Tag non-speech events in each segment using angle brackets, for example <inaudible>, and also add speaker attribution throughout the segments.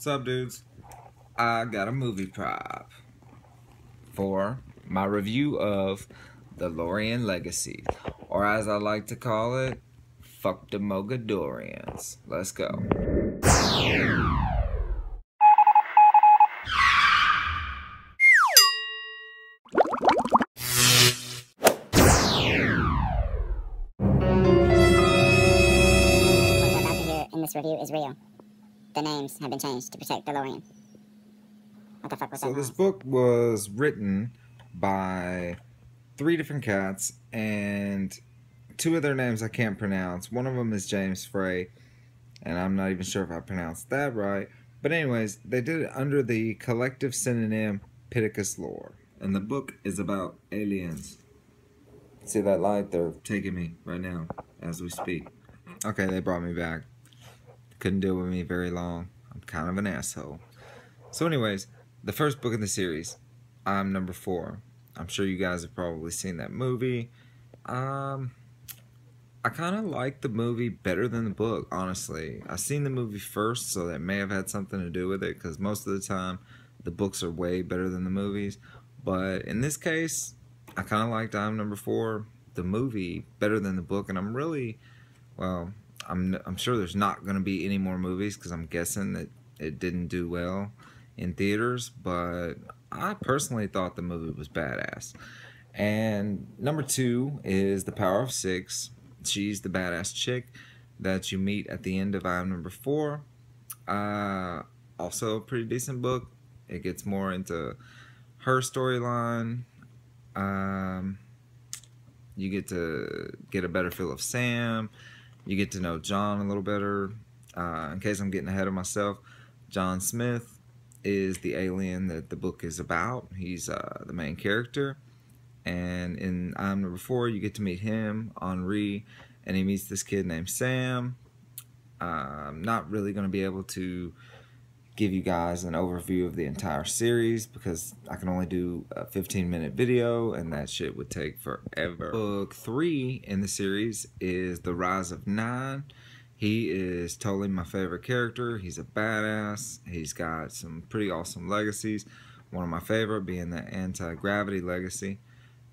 Speaker 1: What's up, dudes? I got a movie prop for my review of The Lorien Legacy, or as I like to call it, Fuck the Mogadorians. Let's go.
Speaker 2: Review is real. The names have been changed to protect the Lorien. What the fuck was
Speaker 1: So
Speaker 2: that?
Speaker 1: this book was written by three different cats, and two of their names I can't pronounce. One of them is James Frey, and I'm not even sure if I pronounced that right. But anyways, they did it under the collective synonym Pittacus lore, and the book is about aliens. See that light? They're taking me right now as we speak. Okay, they brought me back. Couldn't deal with me very long. I'm kind of an asshole. So, anyways, the first book in the series, I'm number four. I'm sure you guys have probably seen that movie. Um, I kind of like the movie better than the book, honestly. I seen the movie first, so that may have had something to do with it, because most of the time, the books are way better than the movies. But in this case, I kind of liked I'm number four, the movie, better than the book, and I'm really, well, I'm I'm sure there's not going to be any more movies because I'm guessing that it didn't do well in theaters, but I personally thought the movie was badass. And number two is The Power of Six. She's the badass chick that you meet at the end of Am Number Four. Uh, also, a pretty decent book. It gets more into her storyline. Um, you get to get a better feel of Sam. You get to know John a little better. Uh, in case I'm getting ahead of myself, John Smith is the alien that the book is about. He's uh, the main character. And in I'm Number Four, you get to meet him, Henri, and he meets this kid named Sam. Uh, I'm not really going to be able to give you guys an overview of the entire series because I can only do a 15 minute video and that shit would take forever. Book three in the series is The Rise of Nine. He is totally my favorite character. He's a badass. He's got some pretty awesome legacies. One of my favorite being the anti gravity legacy.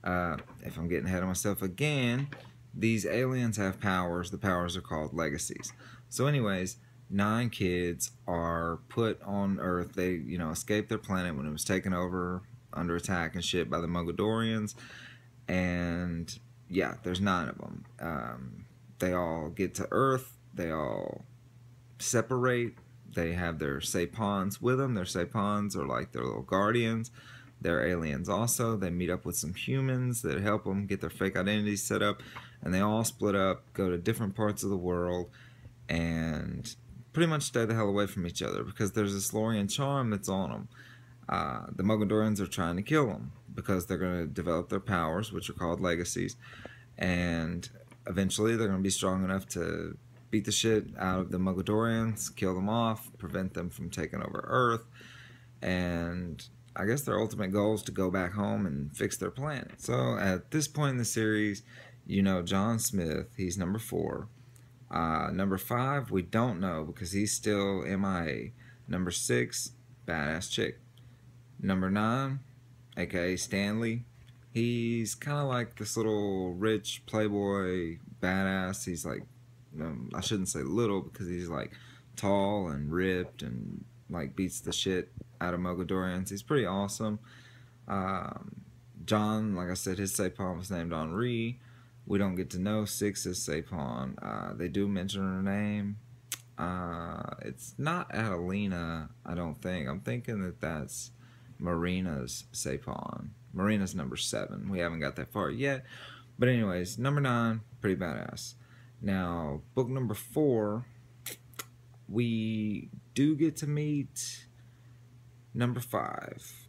Speaker 1: Uh, if I'm getting ahead of myself again, these aliens have powers. The powers are called legacies. So, anyways, nine kids are put on Earth. They, you know, escaped their planet when it was taken over under attack and shit by the Mogadorians. And yeah, there's nine of them. Um, they all get to Earth. They all separate. They have their Cêpans with them. Their Cêpans are like their little guardians. They're aliens also. They meet up with some humans that help them get their fake identities set up. And they all split up, go to different parts of the world, and pretty much stay the hell away from each other because there's this Lorian charm that's on them. Uh, the Mogadorians are trying to kill them because they're going to develop their powers, which are called legacies, and eventually they're going to be strong enough to beat the shit out of the Mogadorians, kill them off, prevent them from taking over Earth, and I guess their ultimate goal is to go back home and fix their planet. So at this point in the series, you know John Smith, he's number four. Uh, number five, we don't know because he's still MIA. Number six, badass chick. Number nine, aka Stanley, he's kind of like this little rich playboy badass. He's like, um, I shouldn't say little because he's like tall and ripped and like beats the shit out of Mogadorians. He's pretty awesome. Um, John, like I said, his Cêpan was named Henri. We don't get to know Six's Cêpan. Uh, they do mention her name. Uh, it's not Adelina, I don't think. I'm thinking that that's Marina's Cêpan. Marina's number seven. We haven't got that far yet. But anyways, number nine, pretty badass. Now, book number four, we do get to meet number five.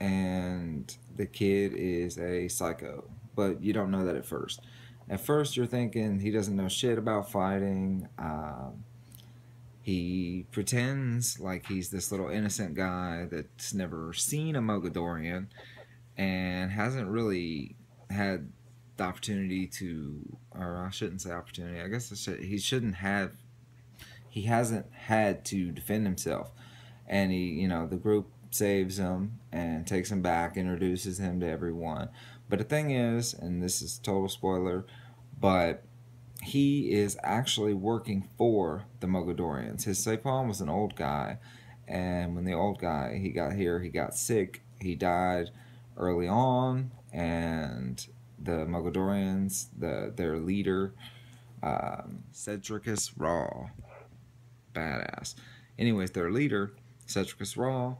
Speaker 1: And the kid is a psycho. But you don't know that at first. At first, you're thinking he doesn't know shit about fighting. Um, he pretends like he's this little innocent guy that's never seen a Mogadorian and hasn't really had the opportunity to, or I shouldn't say opportunity. I guess I should, he shouldn't have. He hasn't had to defend himself, and he, you know, the group saves him and takes him back, introduces him to everyone. But the thing is, and this is total spoiler, but he is actually working for the Mogadorians. His Cêpan was an old guy, and when the old guy he got here, he got sick. He died early on, and the Mogadorians, the their leader, um, Setrakus Ra, badass. Anyways, their leader, Setrakus Ra,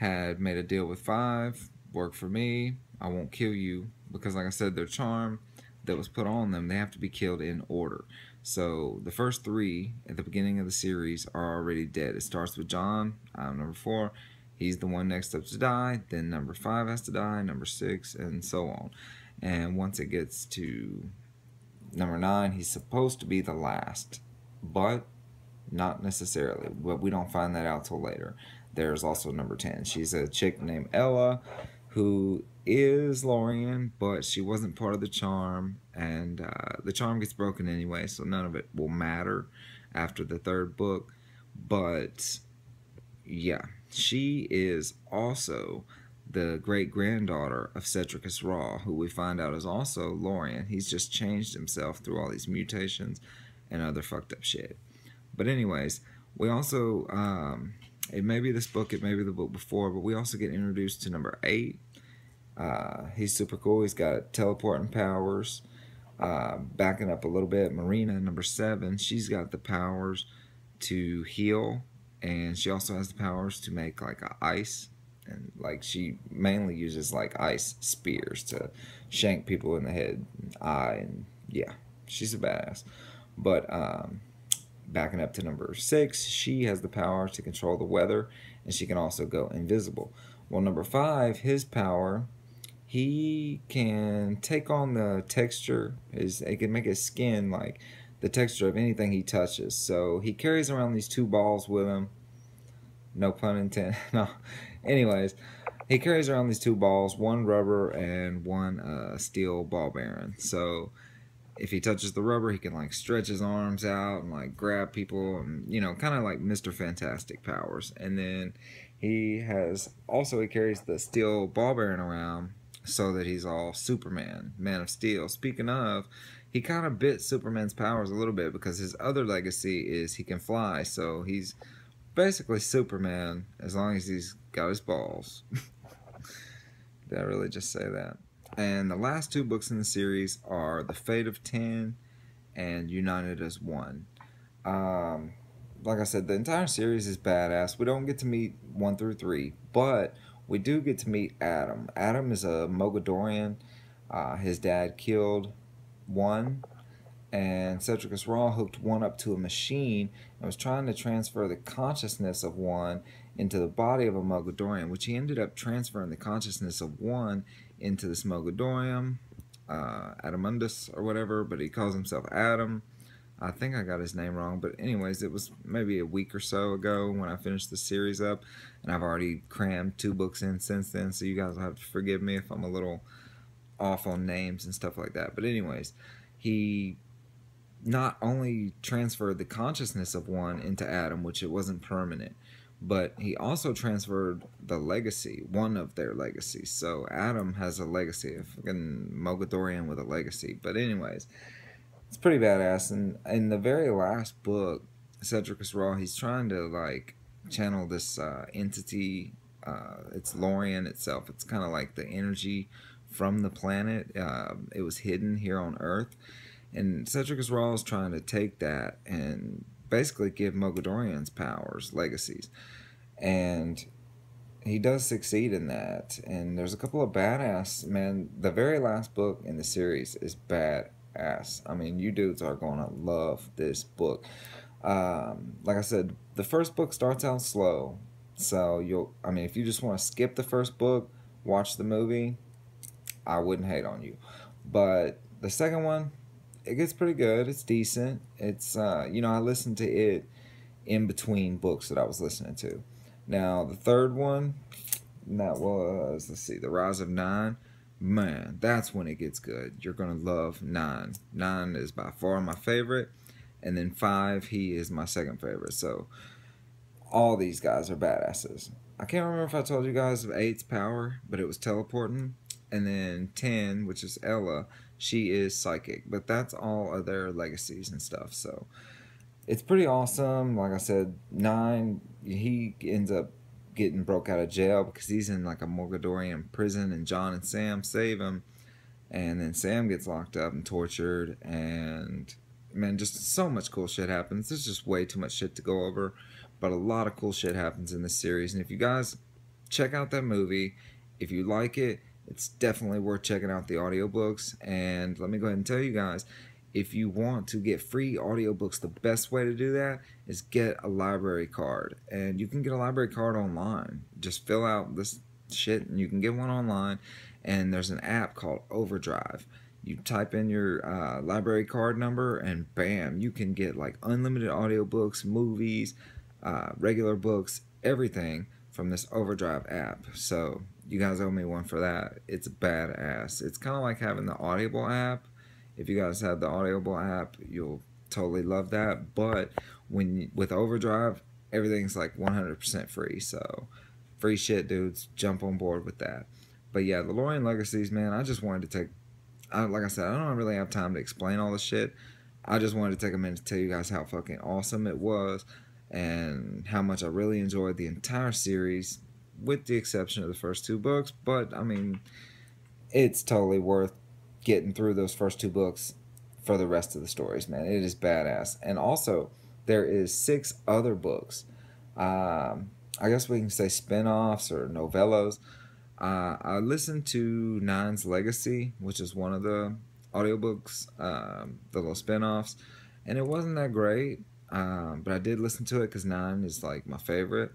Speaker 1: had made a deal with Five. Work for me. I won't kill you because, like I said, their charm that was put on them, they have to be killed in order. So the first three at the beginning of the series are already dead. It starts with John, I'm number four. He's the one next up to die. Then number five has to die, number six, and so on. And once it gets to number nine, he's supposed to be the last, but not necessarily. But we don't find that out till later. There's also number 10. She's a chick named Ella who is Lorian, but she wasn't part of the charm, and uh, the charm gets broken anyway, so none of it will matter after the third book. But yeah, she is also the great granddaughter of Setrakus Ra, who we find out is also Lorian. He's just changed himself through all these mutations and other fucked up shit. But anyways, we also um, it may be this book, it may be the book before, but we also get introduced to number eight. Uh, he's super cool. He's got teleporting powers. Uh, backing up a little bit, Marina, number seven, she's got the powers to heal, and she also has the powers to make like ice, and like she mainly uses like ice spears to shank people in the head, and eye, and yeah, she's a badass. But um, backing up to number six, she has the power to control the weather and she can also go invisible. Well, number five, his power, he can take on the texture, his, he can make his skin like the texture of anything he touches. So he carries around these two balls with him. No pun intended. <laughs> no. Anyways, he carries around these two balls, one rubber and one uh, steel ball bearing. So if he touches the rubber, he can like stretch his arms out and like grab people and you know, kind of like Mr. Fantastic powers. And then he has also he carries the steel ball bearing around so that he's all Superman, Man of Steel. Speaking of, he kind of bit Superman's powers a little bit because his other legacy is he can fly. So he's basically Superman as long as he's got his balls. <laughs> Did I really just say that? And the last two books in the series are The Fate of Ten and United as One. Um, like I said, the entire series is badass. We don't get to meet one through three, but we do get to meet Adam. Adam is a Mogadorian. Uh, his dad killed one, and Setrakus Ra hooked one up to a machine and was trying to transfer the consciousness of one into the body of a Mogadorian, which he ended up transferring the consciousness of one into the Mogadorium, uh, Adamundus or whatever, but he calls himself Adam. I think I got his name wrong, but anyways, it was maybe a week or so ago when I finished the series up, and I've already crammed two books in since then, so you guys will have to forgive me if I'm a little off on names and stuff like that. But anyways, he not only transferred the consciousness of one into Adam, which it wasn't permanent, but he also transferred the legacy, one of their legacies. So Adam has a legacy, a fucking Mogadorian with a legacy. But anyways, it's pretty badass. And in the very last book, Setrakus Ra, he's trying to like channel this uh, entity. Uh, it's Lorien itself. It's kind of like the energy from the planet. Uh, it was hidden here on Earth. And Setrakus Ra is trying to take that and basically give Mogadorians powers, legacies. And he does succeed in that. And there's a couple of badass, man. The very last book in the series is badass. I mean, you dudes are to love this book. Um, like I said, the first book starts out slow. So you'll, I mean, if you just want to skip the first book, watch the movie, I wouldn't hate on you. But the second one, it gets pretty good. It's decent. It's uh, you know I listened to it in between books that I was listening to. Now the third one, that was let's see, the Rise of Nine. Man, that's when it gets good. You're gonna love nine. Nine is by far my favorite, and then five he is my second favorite. So all these guys are badasses. I can't remember if I told you guys of eight's power, but it was teleporting. And then 10, which is Ella, she is psychic. But that's all of their legacies and stuff. So it's pretty awesome. Like I said, 9, he ends up getting broke out of jail because he's in like a Morgadorian prison and John and Sam save him. And then Sam gets locked up and tortured and man, just so much cool shit happens. There's just way too much shit to go over but a lot of cool shit happens in this series. And if you guys check out that movie, if you like it, it's definitely worth checking out the audiobooks. And let me go ahead and tell you guys if you want to get free audiobooks, the best way to do that is get a library card. And you can get a library card online. Just fill out this shit and you can get one online. And there's an app called Overdrive. You type in your uh, library card number and bam, you can get like unlimited audiobooks, movies, uh, regular books, everything from this Overdrive app. So you guys owe me one for that. It's badass. It's kind of like having the Audible app. If you guys have the Audible app, you'll totally love that. But when with Overdrive, everything's like 100% free. So free shit, dudes. Jump on board with that. But yeah, the Lorien Legacies, man. I just wanted to take. I, like I said, I don't really have time to explain all the shit. I just wanted to take a minute to tell you guys how fucking awesome it was and how much I really enjoyed the entire series, with the exception of the first two books. But I mean, it's totally worth getting through those first two books for the rest of the stories, man. It is badass. And also, there is six other books. Um, I guess we can say spin-offs or novellas. Uh, I listened to Nine's Legacy, which is one of the audiobooks, um, the little spin-offs, and it wasn't that great. Um, but I did listen to it because Nine is like my favorite.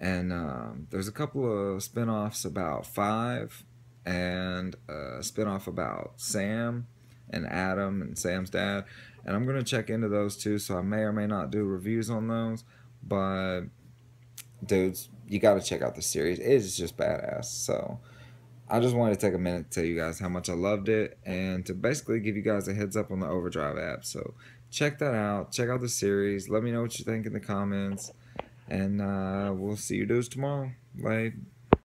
Speaker 1: And um, there's a couple of spin-offs about Five and a spin-off about Sam and Adam and Sam's dad. And I'm going to check into those too, so I may or may not do reviews on those. But, dudes, you got to check out the series. It is just badass. So, I just wanted to take a minute to tell you guys how much I loved it and to basically give you guys a heads up on the Overdrive app. So, check that out. Check out the series. Let me know what you think in the comments. And uh, we'll see you dudes tomorrow. Bye.